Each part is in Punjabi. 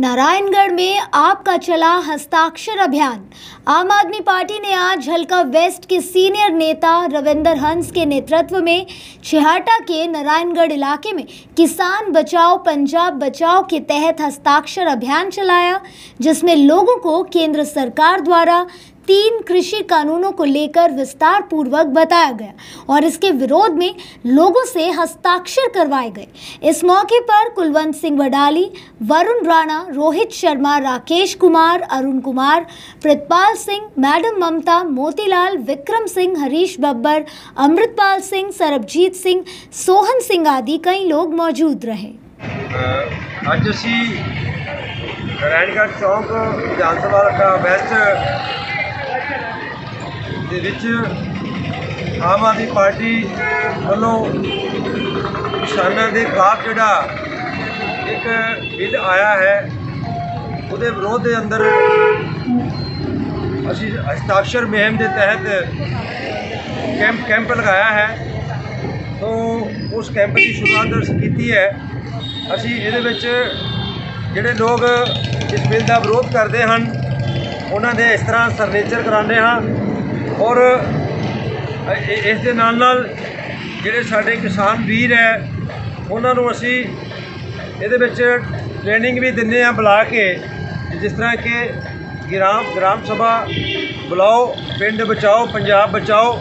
नारायणगढ़ में आपका चला हस्ताक्षर अभियान। आम आदमी पार्टी ने आज हल्का वेस्ट के सीनियर नेता रविंदर हंस के नेतृत्व में छिहाटा के नारायणगढ़ इलाके में किसान बचाओ, पंजाब बचाओ के तहत हस्ताक्षर अभियान चलाया, जिसमें लोगों को केंद्र सरकार द्वारा तीन कृषि कानूनों को लेकर विस्तार पूर्वक बताया गया और इसके विरोध में लोगों से हस्ताक्षर करवाए गए। इस मौके पर कुलवंत सिंह वडाली, वरुण राणा, रोहित शर्मा, राकेश कुमार, अरुण कुमार, प्रतपाल सिंह, मैडम ममता, मोतीलाल, विक्रम सिंह, हरीश बब्बर, अमृतपाल सिंह, सरबजीत सिंह, सोहन सिंह आदि कई लोग मौजूद रहे। आज नारायणगढ़ चौक विधानसभा का बेस्ट ਦੇ ਵਿੱਚ ਆਮ ਆਦਮੀ ਪਾਰਟੀ ਵੱਲੋਂ ਕਿਸਾਨਾਂ ਦੇ ਖਿਲਾਫ ਜਿਹੜਾ ਇੱਕ ਬਿੱਲ ਆਇਆ ਹੈ, ਉਹਦੇ ਵਿਰੋਧ ਦੇ ਅੰਦਰ ਅਸੀਂ ਹਸਤਾਖਰ ਮੁਹਿੰਮ ਦੇ ਤਹਿਤ ਕੈਂਪ ਕੈਂਪ ਲਗਾਇਆ ਹੈ। ਤੋਂ ਉਸ ਕੈਂਪ ਦੀ ਸ਼ੁਰੂਆਤ ਅਸੀਂ ਕੀਤੀ ਹੈ। ਅਸੀਂ ਇਹਦੇ ਵਿੱਚ ਜਿਹੜੇ ਲੋਕ ਇਸ ਬਿੱਲ ਦਾ ਵਿਰੋਧ ਕਰਦੇ ਹਨ, ਉਹਨਾਂ ਦੇ ਇਸ ਤਰ੍ਹਾਂ ਸਰਨੇਚਰ ਕਰਾਉਂਦੇ ਹਾਂ। ਔਰ ਇਸ ਦੇ ਨਾਲ ਨਾਲ ਜਿਹੜੇ ਸਾਡੇ ਕਿਸਾਨ ਵੀਰ ਹੈ, ਉਹਨਾਂ ਨੂੰ ਅਸੀਂ ਇਹਦੇ ਵਿੱਚ ਟ੍ਰੇਨਿੰਗ ਵੀ ਦਿੰਦੇ ਆ ਬੁਲਾ ਕੇ, ਜਿਸ ਤਰ੍ਹਾਂ ਕਿ ਗ੍ਰਾਮ ਗ੍ਰਾਮ ਸਭਾ ਬੁਲਾਓ, ਪਿੰਡ ਬਚਾਓ, ਪੰਜਾਬ ਬਚਾਓ,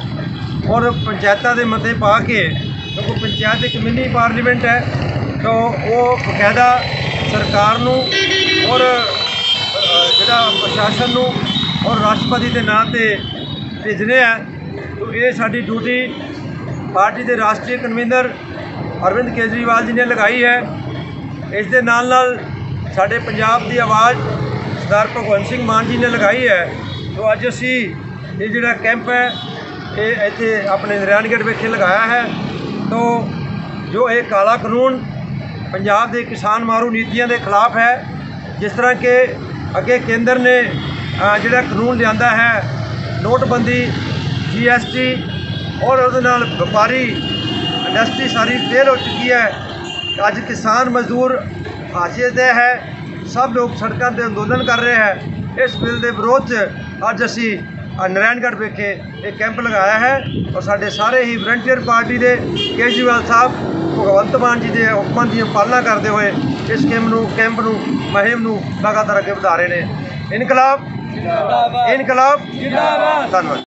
ਔਰ ਪੰਚਾਇਤਾਂ ਦੇ ਮਤੇ ਪਾ ਕੇ, ਕਿਉਂਕਿ ਪੰਚਾਇਤ ਇੱਕ ਮਿੰਨੀ ਪਾਰਲੀਮੈਂਟ ਹੈ, ਤਾਂ ਉਹ ਬਕਾਇਦਾ ਸਰਕਾਰ ਨੂੰ ਔਰ ਜਿਹੜਾ ਪ੍ਰਸ਼ਾਸਨ ਨੂੰ ਔਰ ਰਾਸ਼ਟਰਪਤੀ ਦੇ ਨਾਂ ਤੇ ਭੇਜਣੇ ਆ ਇਹ ਸਾਡੀ ਡਿਊਟੀ ਪਾਰਟੀ ਦੇ ਰਾਸ਼ਟਰੀ ਕਨਵੀਨਰ ਅਰਵਿੰਦ ਕੇਜਰੀਵਾਲ ਜੀ ਨੇ ਲਗਾਈ ਹੈ। ਇਸ ਦੇ ਨਾਲ ਨਾਲ ਸਾਡੇ ਪੰਜਾਬ ਦੀ ਆਵਾਜ਼ ਸਰਦਾਰ ਭਗਵੰਤ ਸਿੰਘ ਮਾਨ ਜੀ ਨੇ ਲਗਾਈ ਹੈ। ਤੋਂ ਅੱਜ ਅਸੀਂ ਇਹ ਜਿਹੜਾ ਕੈਂਪ ਹੈ, ਇਹ ਇੱਥੇ ਆਪਣੇ ਨਰਾਇਣਗੜ੍ਹ ਵਿਖੇ ਲਗਾਇਆ ਹੈ। ਤੋਂ ਜੋ ਇਹ ਕਾਲਾ ਕਾਨੂੰਨ ਪੰਜਾਬ ਦੇ ਕਿਸਾਨ ਮਾਰੂ ਨੀਤੀਆਂ ਦੇ ਖਿਲਾਫ ਹੈ, ਜਿਸ ਤਰ੍ਹਾਂ ਕਿ ਅੱਗੇ ਕੇਂਦਰ ਨੇ ਜਿਹੜਾ ਕਾਨੂੰਨ ਲਿਆਂਦਾ ਹੈ ਨੋਟਬੰਦੀ ਜੀਐਸਟੀ ਔਰ ਉਹਦੇ ਨਾਲ ਵਪਾਰੀ ਇੰਡਸਟਰੀ ਸਾਰੀ ਫੇਲ ਹੋ ਚੁੱਕੀ ਹੈ। ਅੱਜ ਕਿਸਾਨ ਮਜ਼ਦੂਰ ਹਾਸ਼ੀਏ ਤੇ ਹੈ। ਸਭ ਲੋਕ ਸੜਕਾਂ ਤੇ ਅੰਦੋਲਨ ਕਰ ਰਹੇ ਹੈ। ਇਸ ਬਿੱਲ ਦੇ ਵਿਰੋਧ 'ਚ ਅੱਜ ਅਸੀਂ ਅ, ਨਾਰਾਇਣਗੜ੍ਹ ਵਿਖੇ ਇਹ ਕੈਂਪ ਲਗਾਇਆ ਹੈ ਔਰ ਸਾਡੇ ਸਾਰੇ ਹੀ ਵਲੰਟੀਅਰ ਪਾਰਟੀ ਦੇ ਕੇਜਰੀਵਾਲ ਸਾਹਿਬ ਭਗਵੰਤ ਮਾਨ ਜੀ ਦੇ ਹੁਕਮਾਂ ਦੀ ਪਾਲਣਾ ਕਰਦੇ ਹੋਏ ਇਸ ਕੈਂਪ ਨੂੰ ਕੈਂਪ ਨੂੰ ਮੁਹਿੰਮ ਨੂੰ ਲਗਾਤਾਰ ਅੱਗੇ ਵਧਾ ਰਹੇ ਨੇ। ਇਨਕਲਾਬ ਇਨਕਲਾਬ। ਜਿੰਦਾਬਾਦ। ਧੰਨਵਾਦ।